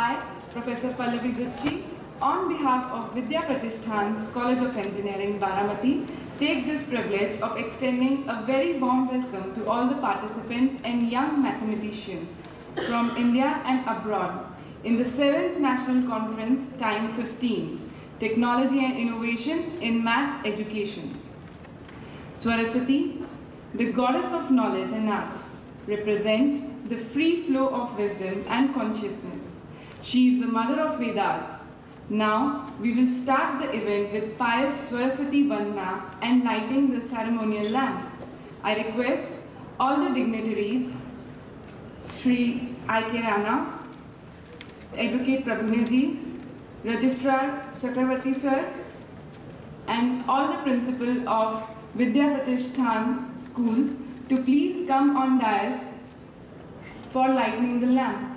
I, Professor Pallavi Zucchi, on behalf of Vidya Pratishthan's College of Engineering, Baramati, take this privilege of extending a very warm welcome to all the participants and young mathematicians from India and abroad in the 7th National Conference, Time 15, Technology and Innovation in Maths Education. Saraswati, the goddess of knowledge and arts, represents the free flow of wisdom and consciousness. She is the mother of Vedas. Now, we will start the event with pious Saraswati Vandana and lighting the ceremonial lamp. I request all the dignitaries, Sri I.K. Rana, Advocate Registrar Chakravarti sir, and all the principal of Vidya Pratishthan schools to please come on dais for lighting the lamp.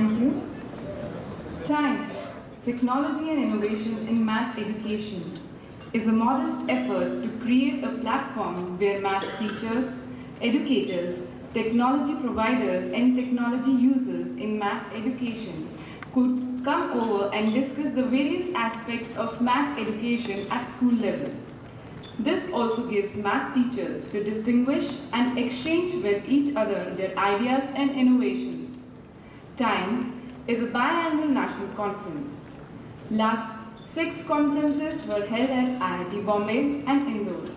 Thank you. Time, Technology and Innovation in Math Education is a modest effort to create a platform where math teachers, educators, technology providers, and technology users in math education could come over and discuss the various aspects of math education at school level. This also gives math teachers to distinguish and exchange with each other their ideas and innovations. Time is a biannual national conference. Last six conferences were held at IIT Bombay and Indore.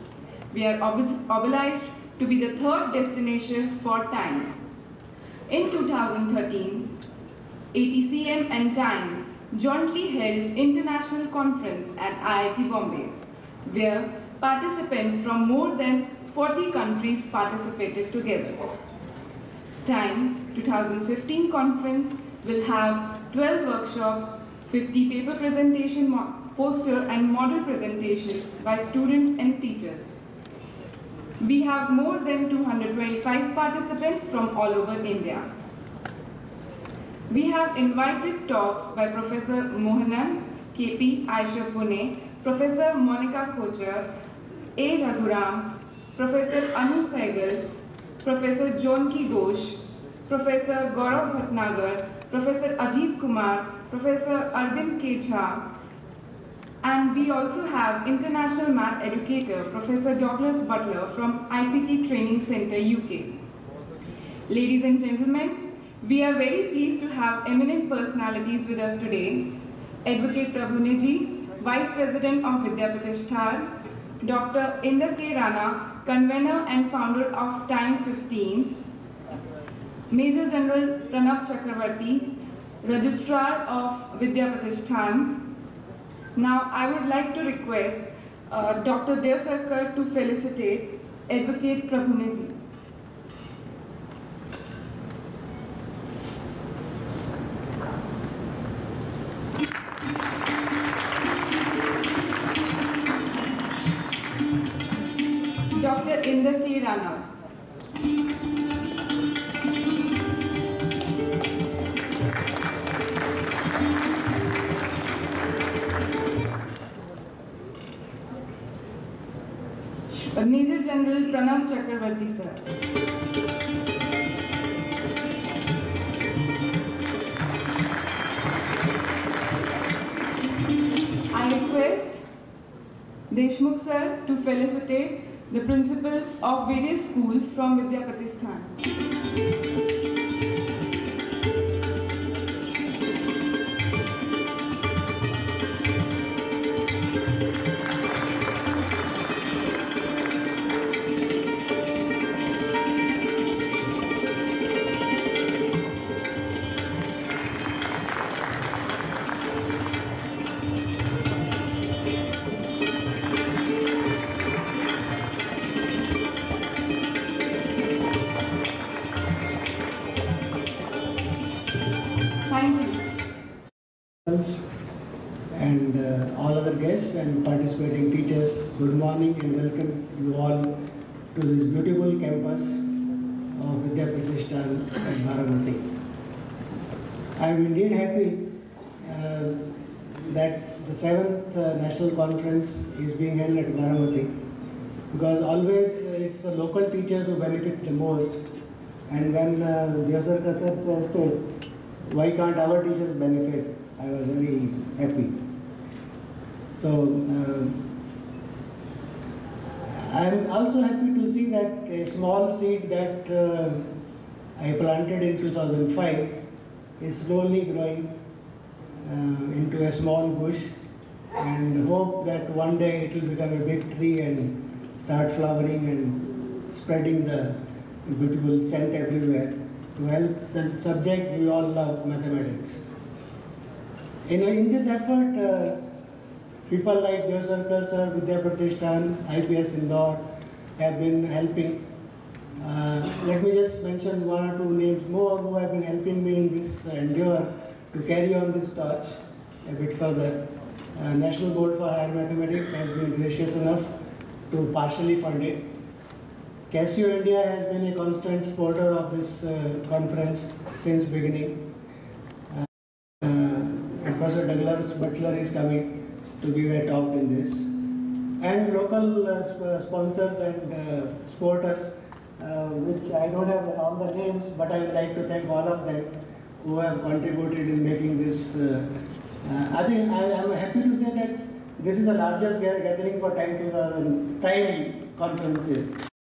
We are ob- obliged to be the third destination for time. In 2013, ATCM and Time jointly held international conference at IIT Bombay, where participants from more than 40 countries participated together. Time 2015 conference will have 12 workshops, 50 paper presentation, poster and model presentations by students and teachers. We have more than 225 participants from all over India. We have invited talks by Professor Mohanan, KP IISER Pune, Professor Monica Kocher, A. Raghuram, Professor Anu Saigal, Professor Jonaki Ghosh, Professor Gaurav Bhatnagar, Professor Ajit Kumar, Professor Arvind K. And we also have international math educator, Professor Douglas Butler from ICT Training Center, UK. Ladies and gentlemen, we are very pleased to have eminent personalities with us today. Advocate Prabhuneji, Vice President of Vidya Pratishthan, Dr. Inder K. Rana, Convener and founder of Time 15, Major General Pranab Chakravarti, Registrar of Vidya Pratishthan, now, I would like to request uh, Dr. Devsarkar to felicitate Advocate Prabhuneji. Major general Pranav Chakravarti sir I request Deshmukh sir to felicitate the principals of various schools from Vidya Pratishthan guests and participating teachers, good morning and welcome you all to this beautiful campus of Vidya Pratishthan at Baramati. I am indeed happy uh, that the seventh uh, national conference is being held at Baramati because always it's the local teachers who benefit the most and when uh, Vyasarkar sir suggested why can't our teachers benefit, I was very happy. So uh, I am also happy to see that a small seed that uh, I planted in 2005 is slowly growing uh, into a small bush and hope that one day it will become a big tree and start flowering and spreading the beautiful scent everywhere to help the subject we all love, mathematics. In, in this effort, uh, people like Devsarkar sir, Vidya Pratishthan, IPS Indore have been helping. Uh, let me just mention one or two names more who have been helping me in this endeavor to carry on this torch a bit further. Uh, National Board for Higher Mathematics has been gracious enough to partially fund it. Casio India has been a constant supporter of this uh, conference since beginning. Uh, and Professor Douglas Butler is coming to give a talk in this. And local uh, sp- sponsors and uh, supporters, uh, which I don't have all the names, but I would like to thank all of them who have contributed in making this. Uh, uh, I think I am happy to say that this is the largest gathering for time 2000 time conferences.